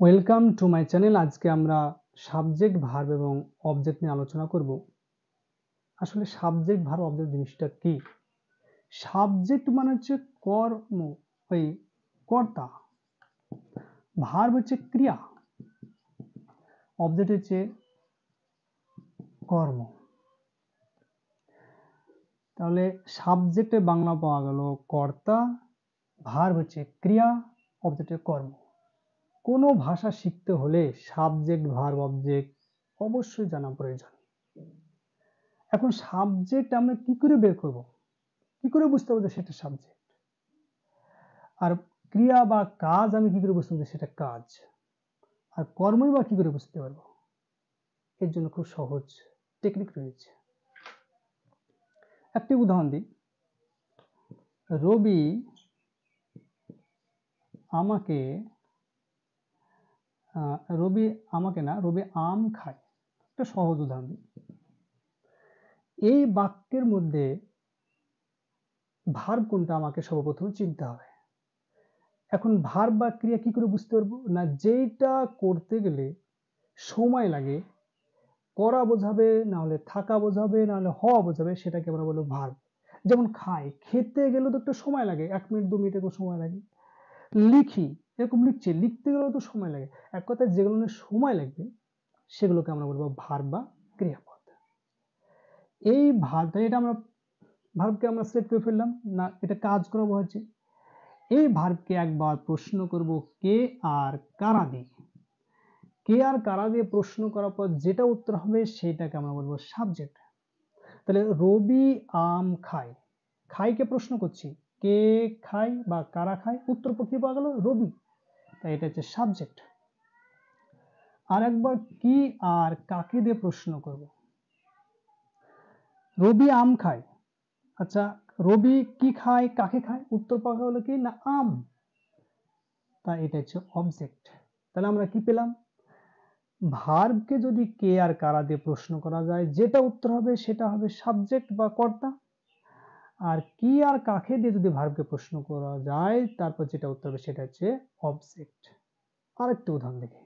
Welcome to my channel আজকে আমরা subject verb এবং অবজেক্ট নিয়ে আলোচনা করব। আসলে সাবজেক্ট ভার্ব অবজেক্ট জিনিসটা কি? সাবজেক্ট মানে হচ্ছে কর্ম, ওই কর্তা। ভার্ব হচ্ছে ক্রিয়া। অবজেক্ট হচ্ছে কর্ম। তাহলে সাবজেক্টে বাংলা পাওয়া গেল কর্তা ভার্ব হচ্ছে ক্রিয়া অবজেক্টের কর্ম। কোনো ভাষা শিখতে হলে সাবজেক্ট ভার্ব অবজেক্ট অবশ্যই জানা প্রয়োজন। এখন সাবজেক্ট আমরা কি করে বের করব? কি করে বুঝতে পারব সেটা সাবজেক্ট আর ক্রিয়া বা কাজ আমি কি করে বুঝতে পারব সেটা কাজ? আর কর্মই বা কি করে বুঝতে পারব? এর জন্য খুব সহজ টেকনিক রয়েছে। একটি উদাহরণ দিই। রবি আমাকে রবি আমাকে না, রবি আম খায়। একটা সহজ উদাহরণ এই বাক্যের মধ্যে ভার কোনটা আমাকে সর্বপ্রথম চিনতে হবে। এখন ভার বা ক্রিয়া কি করে বুঝতে পারব? না যেটা করতে গেলে সময় লাগে, করা বোঝাবে, না হলে থাকা বোঝাবে, না হলে হওয়া বোঝাবে, সেটাকে আমরা বলব ভার। যেমন খায়, খেতে গেলে তো একটু সময় লাগে, এক মিনিট, দু মিনিট সময় লাগে। লিখি, এরকম লিখছে, লিখতে গেলেও তো সময় লাগে। এক কথায় যেগুলো সময় লাগবে, সেগুলোকে আমরা বলব ভার বা ক্রিয়াপদ। এই ভারটা এটা আমরা, ভার্বকে আমরা সিলেক্ট করে ফেললাম, না, এটা কাজ করা হয়েছে। এই ভার্বকে একবার প্রশ্ন করব কে আর কারা দিয়ে। কে আর কারা দিয়ে প্রশ্ন করার পর যেটা উত্তর হবে সেটাকে আমরা বলব সাবজেক্ট তাহলে রবি আম খায় খাইকে প্রশ্ন করছি। কে খায় বা কারা খায়? উত্তর পক্ষে পাওয়া গেল রবি। তাই এটা হচ্ছে সাবজেক্ট আর একবার কি আর কাকে দিয়ে প্রশ্ন করব? রবি আম খায়। আচ্ছা রবি কি খায়, কাকে খায়? উত্তর পাওয়া হলো কি? না, আম। তা এটা হচ্ছে অবজেক্ট তাহলে আমরা কি পেলাম? ভার্বকে যদি কে আর কারা দিয়ে প্রশ্ন করা যায়, যেটা উত্তর হবে সেটা হবে সাবজেক্ট বা কর্তা। আর কি আর কাকে দিয়ে যদি ভার্বকে প্রশ্ন করা যায়, তারপর যেটা উত্তর হবে সেটা হচ্ছে অবজেক্ট আরেকটা উদাহরণ দেখি।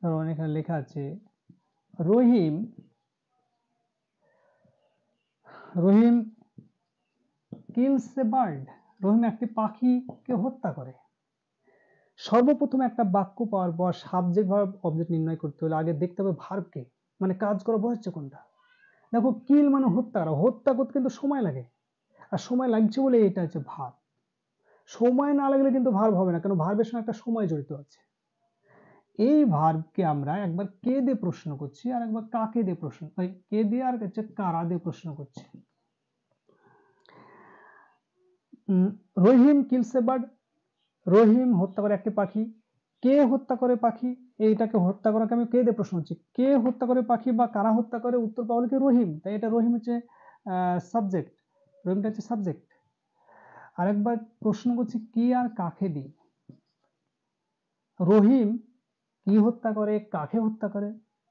ধরুন এখানে লেখা আছে, রহিম রহিম কিলস এ বার্ড রহিম একটি পাখিকে হত্যা করে। সর্বপ্রথম একটা বাক্য পাওয়ার পর সাবজেক্ট ভার্ব অবজেক্ট নির্ণয় করতে হলে আগে দেখতে হবে ভার্বকে। মানে কাজ করা বসছে কোনটা? দেখো কিল মানে হত্যা করা হত্যা করতে কিন্তু সময় লাগে। আর সময় লাগছে বলে এটা হচ্ছে ভার। সময় না লাগলে কিন্তু ভার্ব হবে না কারণ ভার্বের সঙ্গে একটা সময় জড়িত আছে। এই ভার্বকে আমরা একবার কে দিয়ে প্রশ্ন করছি, আর একবার কাকে দিয়ে প্রশ্ন কে দিয়ে আর হচ্ছে কারা দিয়ে প্রশ্ন করছি। রহিম কিলসে বার্ড রহিম হত্যা করে একটি পাখি। কে হত্যা করে পাখি? এইটাকে হত্যা করাকে আমি কে দিয়ে প্রশ্ন হচ্ছে কে হত্যা করে পাখি বা কারা হত্যা করে? উত্তর পাওয়া কি রহিম? তাই এটা রহিম হচ্ছে সাবজেক্ট রহিমটা হচ্ছে সাবজেক্ট আরেকবার প্রশ্ন করছি, কি আর কাকে দিই? রহিম, কি হত্যা করে, কাকে হত্যা করে?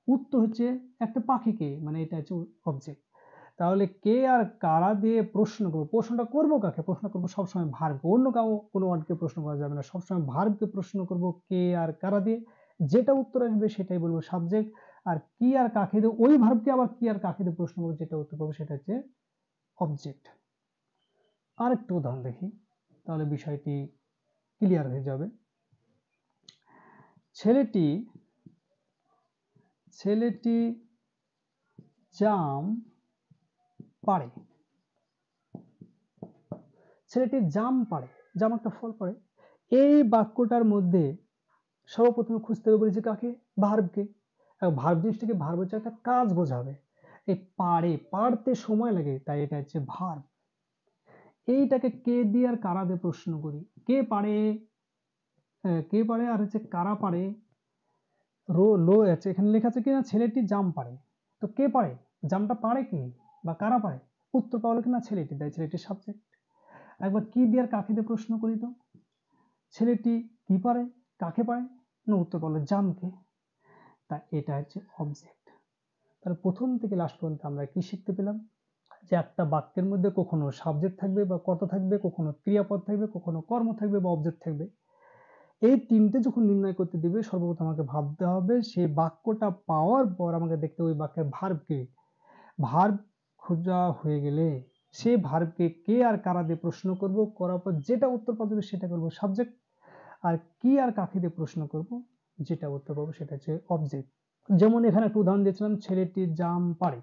উত্তর হচ্ছে একটা পাখিকে মানে এটা হচ্ছে অবজেক্ট তাহলে কে আর কারা দিয়ে প্রশ্ন করব? প্রশ্নটা করব কাকে? প্রশ্ন করব সবসময় ভার্বকে অন্য কাউ কোনো ওয়ার্ডকে প্রশ্ন করা যাবে না। সবসময় ভার্বকে প্রশ্ন করব, কে আর কারা দিয়ে? যেটা উত্তর আসবে সেটাই বলব। সাবজেক্ট আর কি আর কাকে দিয়ে ওই ভার্বকে আবার কি আর কাকে দিয়ে প্রশ্ন করব যেটা উত্তর পাবো সেটা হচ্ছে অবজেক্ট আর একটু উদাহরণ দেখি, তাহলে বিষয়টি ক্লিয়ার হয়ে যাবে। ছেলেটি ছেলেটি জাম পারে ছেলেটি জাম পারে জাম একটা ফল পারে এই বাক্যটার মধ্যে সর্বপ্রথমে খুঁজতে হবে বলেছি কাকে? ভার্বকে ভার্ব জিনিসটাকে ভার্ব হচ্ছে একটা কাজ বোঝাবে। এই পারে পারতে সময় লাগে, তাই এটা হচ্ছে ভার্ব এইটাকে কে দিয়ে আর কারা দিয়ে প্রশ্ন করি? কে পারে কে পারে আর হচ্ছে কারা পারে রো, লো আছে এখানে লেখা আছে কিনা? ছেলেটি জাম পারে তো কে পারে জামটা পারে কি? বা কারা পারে উত্তর পাওয়া কিনা? ছেলেটি, তাই ছেলেটির সাবজেক্ট একবার কি দিয়ে আর কাকে দিয়ে প্রশ্ন করি তো? ছেলেটি কি পারে কাকে পায়? না, উত্তর পাওয়া জামকে তা এটা হচ্ছে অবজেক্ট তাহলে প্রথম থেকে লাস্ট পর্যন্ত আমরা কি শিখতে পেলাম? যে একটা বাক্যের মধ্যে কখনো সাবজেক্ট থাকবে বা কর্তা থাকবে, কখনো ক্রিয়াপদ থাকবে, কখনো কর্ম থাকবে বা অবজেক্ট থাকবে। এই তিনটে যখন নির্ণয় করতে দিবে, সর্বপ্রথম আমাকে ভাবতে হবে সেই বাক্যটা পাওয়ার পর আমাকে দেখতে ওই বাক্যের ভার্ব কে। ভার্ব খোঁজা হয়ে গেলে সেই ভার্বকে কে আর কারা দিয়ে প্রশ্ন করব, করার পর যেটা উত্তর পাওয়া যাবে সেটা করব সাবজেক্ট আর কি আর কাকে দিয়ে প্রশ্ন করব? যেটা উত্তর পাবো সেটা হচ্ছে অবজেক্ট যেমন এখানে একটা উদাহরণ দিয়েছিলাম, ছেলেটি জাম পারে।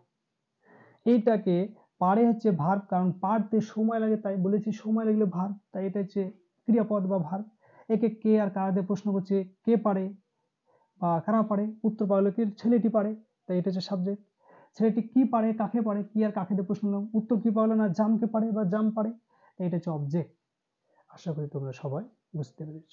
এইটাকে পারে হচ্ছে ভার্ব কারণ পারতে সময় লাগে, তাই বলেছি সময় লাগলে ভার্ব তাই এটা হচ্ছে ক্রিয়াপদ বা ভার্ব একে কে আর কারা দিয়ে প্রশ্ন করছে? কে পারে বা কারা পারে? উত্তর পাওয়া কি? ছেলেটি পারে, তাই এটা হচ্ছে সাবজেক্ট ছেলেটি কি পারে, কাকে পারে, কি আর কাকে দিয়ে প্রশ্ন করলাম? উত্তর কি পাওয়া না? জামকে পারে বা জাম পারে, তাই এটা হচ্ছে অবজেক্ট আশা করি তোমরা সবাই বুঝতে পেরেছ